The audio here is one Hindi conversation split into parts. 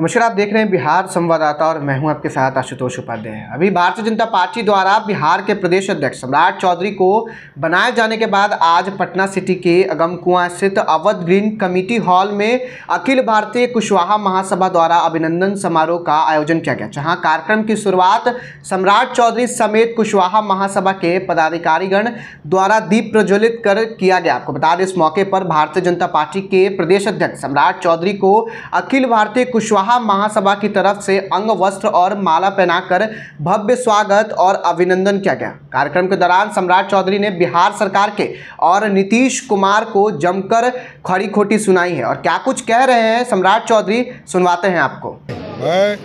नमस्कार, आप देख रहे हैं बिहार संवाददाता और मैं हूँ आपके साथ आशुतोष उपाध्याय। अभी भारतीय जनता पार्टी द्वारा बिहार के प्रदेश अध्यक्ष सम्राट चौधरी को बनाए जाने के बाद आज पटना सिटी के अगम कुआँ स्थित अवध ग्रीन कमेटी हॉल में अखिल भारतीय कुशवाहा महासभा द्वारा अभिनंदन समारोह का आयोजन किया गया, जहाँ कार्यक्रम की शुरुआत सम्राट चौधरी समेत कुशवाहा महासभा के पदाधिकारीगण द्वारा दीप प्रज्वलित कर किया गया। आपको बता दें, इस मौके पर भारतीय जनता पार्टी के प्रदेश अध्यक्ष सम्राट चौधरी को अखिल भारतीय कुशवाहा महासभा की तरफ़ से अंग, वस्त्र और माला पहनाकर भव्य स्वागत और अभिनंदन किया गया। कार्यक्रम के दौरान सम्राट चौधरी ने बिहार सरकार के और नीतीश कुमार को जमकर खड़ी खोटी सुनाई है। और क्या कुछ कह रहे हैं सम्राट चौधरी? सुनवाते हैं आपको। मैं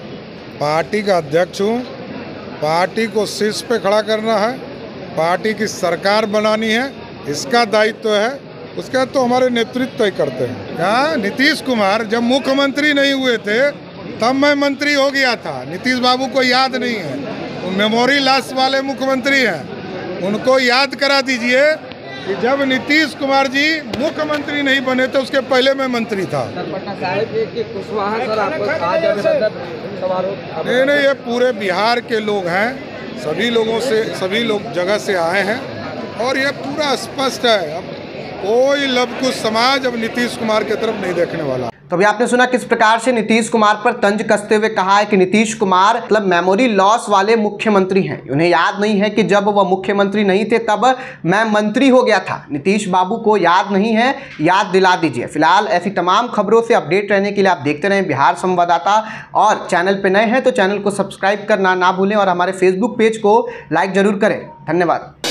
पार्टी का अध्यक्ष हूँ। पार्टी को शीर्ष पे खड़ा करना है। पार्टी की सरकार बनानी है। इसका दायित्व तो है उसका तो हमारे नेतृत्व तय करते हैं। यहाँ नीतीश कुमार जब मुख्यमंत्री नहीं हुए थे, तब मैं मंत्री हो गया था। नीतीश बाबू को याद नहीं है। मेमोरी लास्ट वाले मुख्यमंत्री हैं। उनको याद करा दीजिए कि जब नीतीश कुमार जी मुख्यमंत्री नहीं बने थे उसके पहले मैं मंत्री था। नहीं नहीं, ये पूरे बिहार के लोग हैं। सभी लोगों से, सभी लोग जगह से आए हैं। और ये पूरा स्पष्ट है। अब कोई लव कुछ समाज अब नीतीश कुमार की तरफ़ नहीं देखने वाला। तो अभी आपने सुना किस प्रकार से नीतीश कुमार पर तंज कसते हुए कहा है कि नीतीश कुमार मतलब मेमोरी लॉस वाले मुख्यमंत्री हैं। उन्हें याद नहीं है कि जब वह मुख्यमंत्री नहीं थे, तब मैं मंत्री हो गया था। नीतीश बाबू को याद नहीं है, याद दिला दीजिए। फ़िलहाल ऐसी तमाम खबरों से अपडेट रहने के लिए आप देखते रहें बिहार संवाददाता और चैनल पर नए हैं तो चैनल को सब्सक्राइब करना ना भूलें और हमारे फेसबुक पेज को लाइक ज़रूर करें। धन्यवाद।